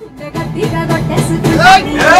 గట్టిగా కొట్టేసుకుంటాడు ఏయ్!